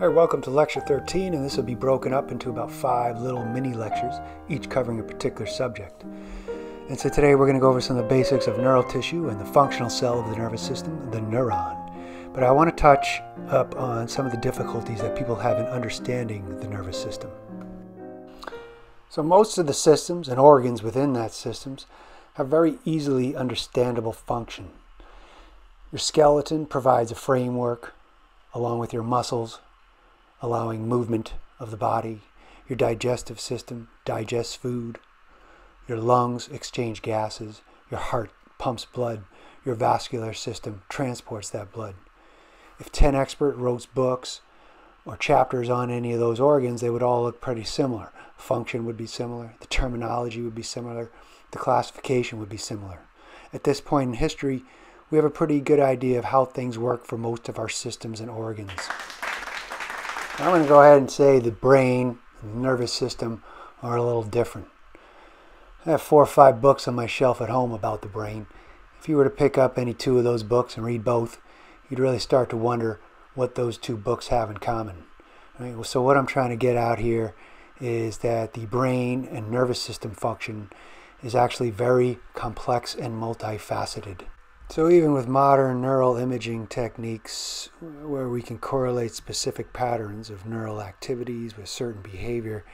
All right, welcome to lecture 13, and this will be broken up into about five little mini lectures, each covering a particular subject. And so today we're going to go over some of the basics of neural tissue and the functional cell of the nervous system, the neuron. But I want to touch up on some of the difficulties that people have in understanding the nervous system. So most of the systems and organs within that systems have very easily understandable function. Your skeleton provides a framework along with your muscles, allowing movement of the body. Your digestive system digests food. Your lungs exchange gases. Your heart pumps blood. Your vascular system transports that blood. If 10 expert wrote books or chapters on any of those organs, they would all look pretty similar. Function would be similar. The terminology would be similar. The classification would be similar. At this point in history, we have a pretty good idea of how things work for most of our systems and organs. I'm going to go ahead and say the brain and the nervous system are a little different. I have four or five books on my shelf at home about the brain. If you were to pick up any two of those books and read both, you'd really start to wonder what those two books have in common. Right? So what I'm trying to get out here is that the brain and nervous system function is actually very complex and multifaceted. So even with modern neural imaging techniques where we can correlate specific patterns of neural activities with certain behavior,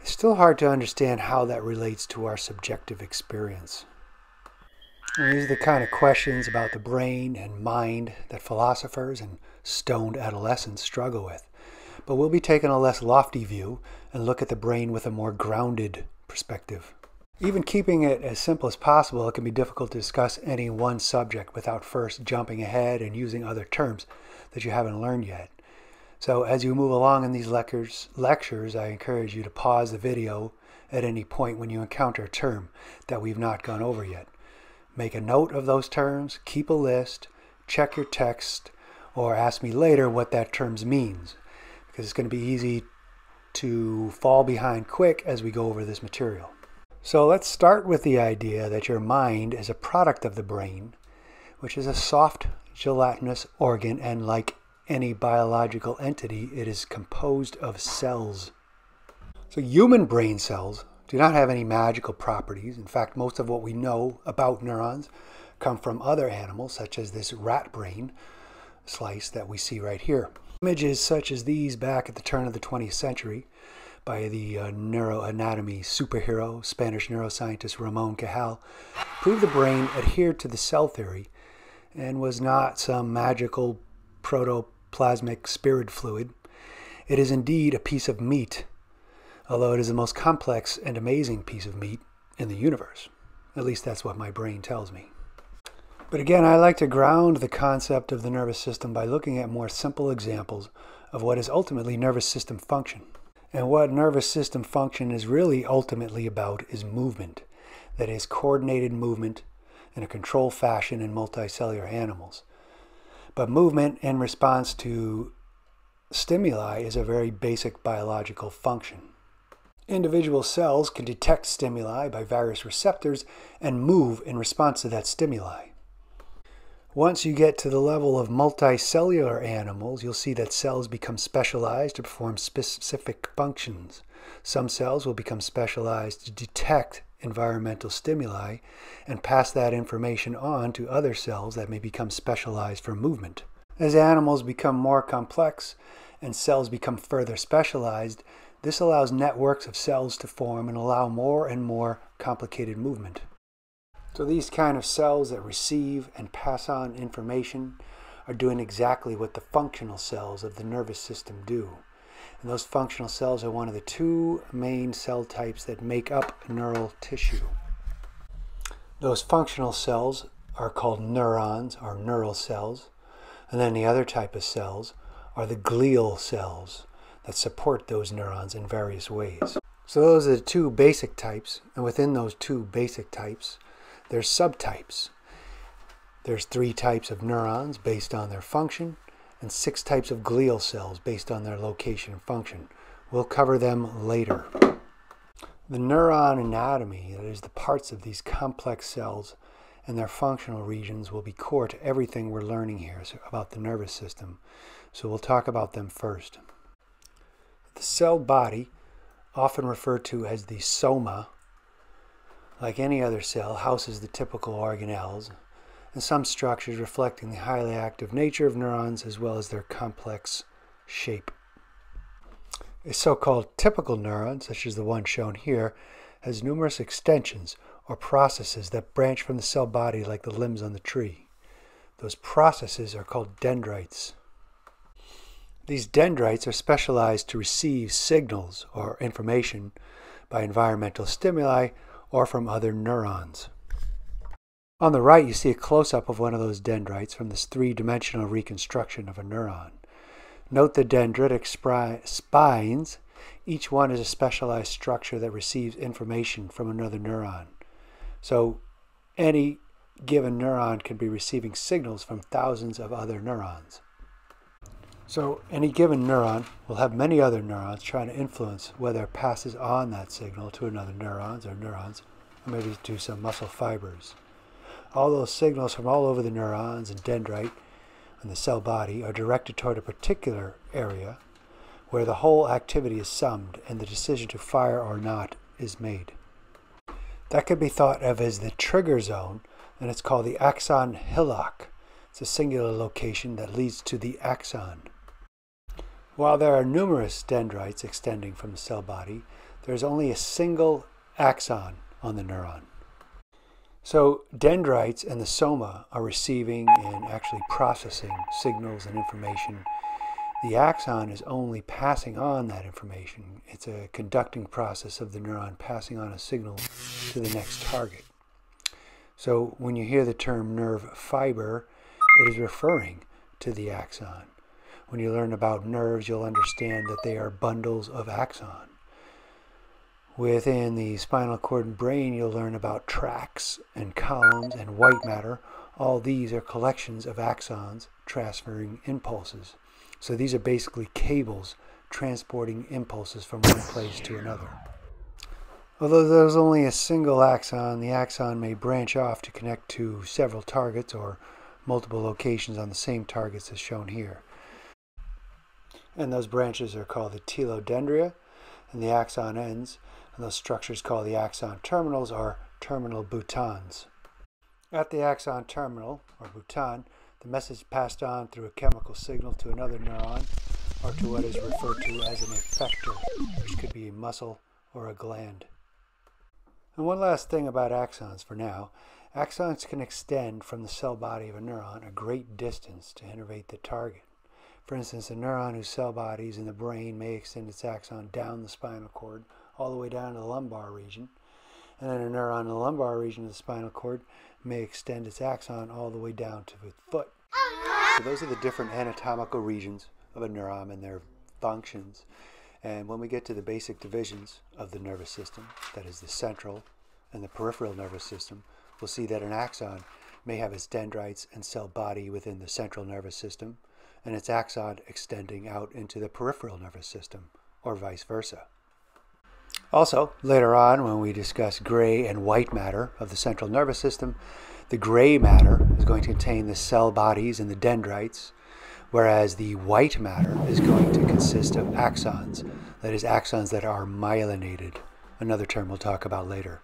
it's still hard to understand how that relates to our subjective experience. And these are the kind of questions about the brain and mind that philosophers and stoned adolescents struggle with. But we'll be taking a less lofty view and look at the brain with a more grounded perspective. Even keeping it as simple as possible, it can be difficult to discuss any one subject without first jumping ahead and using other terms that you haven't learned yet. So as you move along in these lectures, lectures, I encourage you to pause the video at any point when you encounter a term that we've not gone over yet. Make a note of those terms, keep a list, check your text, or ask me later what that term means, because it's going to be easy to fall behind quick as we go over this material. So let's start with the idea that your mind is a product of the brain, which is a soft, gelatinous organ, and like any biological entity, it is composed of cells. So human brain cells do not have any magical properties. In fact, most of what we know about neurons come from other animals, such as this rat brain slice that we see right here. Images such as these back at the turn of the 20th century by the uh, neuroanatomy superhero, Spanish neuroscientist Ramon Cajal, proved the brain adhered to the cell theory and was not some magical protoplasmic spirit fluid. It is indeed a piece of meat, although it is the most complex and amazing piece of meat in the universe. At least that's what my brain tells me. But again, I like to ground the concept of the nervous system by looking at more simple examples of what is ultimately nervous system function. And what nervous system function is really ultimately about is movement. That is, coordinated movement in a controlled fashion in multicellular animals. But movement in response to stimuli is a very basic biological function. Individual cells can detect stimuli by various receptors and move in response to that stimuli. Once you get to the level of multicellular animals, you'll see that cells become specialized to perform specific functions. Some cells will become specialized to detect environmental stimuli and pass that information on to other cells that may become specialized for movement. As animals become more complex and cells become further specialized, this allows networks of cells to form and allow more and more complicated movement. So these kind of cells that receive and pass on information are doing exactly what the functional cells of the nervous system do. And those functional cells are one of the two main cell types that make up neural tissue. Those functional cells are called neurons or neural cells. And then the other type of cells are the glial cells that support those neurons in various ways. So those are the two basic types. And within those two basic types, there's subtypes. There's three types of neurons based on their function, and six types of glial cells based on their location and function. We'll cover them later. The neuron anatomy, that is, the parts of these complex cells and their functional regions, will be core to everything we're learning here about the nervous system. so we'll talk about them first. The cell body, often referred to as the soma, like any other cell, houses the typical organelles and some structures reflecting the highly active nature of neurons as well as their complex shape. A so-called typical neuron, such as the one shown here, has numerous extensions or processes that branch from the cell body like the limbs on the tree. Those processes are called dendrites. These dendrites are specialized to receive signals or information by environmental stimuli or from other neurons. On the right, you see a close-up of one of those dendrites from this three-dimensional reconstruction of a neuron. Note the dendritic spines. Each one is a specialized structure that receives information from another neuron. So any given neuron can be receiving signals from thousands of other neurons. So any given neuron will have many other neurons trying to influence whether it passes on that signal to another neurons or neurons, or maybe to some muscle fibers. All those signals from all over the neurons and dendrite and the cell body are directed toward a particular area where the whole activity is summed and the decision to fire or not is made. That could be thought of as the trigger zone, and it's called the axon hillock. It's a singular location that leads to the axon. While there are numerous dendrites extending from the cell body, there is only a single axon on the neuron. So dendrites and the soma are receiving and actually processing signals and information. The axon is only passing on that information. It's a conducting process of the neuron passing on a signal to the next target. So when you hear the term nerve fiber, it is referring to the axon. When you learn about nerves, you'll understand that they are bundles of axon. Within the spinal cord and brain, you'll learn about tracts and columns and white matter. All these are collections of axons transferring impulses. So these are basically cables transporting impulses from one place to another. Although there's only a single axon, the axon may branch off to connect to several targets or multiple locations on the same targets as shown here. And those branches are called the telodendria, and the axon ends, and those structures called the axon terminals are terminal boutons. At the axon terminal, or bouton, the message passed on through a chemical signal to another neuron, or to what is referred to as an effector, which could be a muscle or a gland. And one last thing about axons for now. Axons can extend from the cell body of a neuron a great distance to innervate the target. For instance, a neuron whose cell body is in the brain may extend its axon down the spinal cord all the way down to the lumbar region. And then a neuron in the lumbar region of the spinal cord may extend its axon all the way down to the foot. So those are the different anatomical regions of a neuron and their functions. And when we get to the basic divisions of the nervous system, that is the central and the peripheral nervous system, we'll see that an axon may have its dendrites and cell body within the central nervous system, and its axon extending out into the peripheral nervous system, or vice versa. Also, later on, when we discuss gray and white matter of the central nervous system, the gray matter is going to contain the cell bodies and the dendrites, whereas the white matter is going to consist of axons, that is, axons that are myelinated, another term we'll talk about later.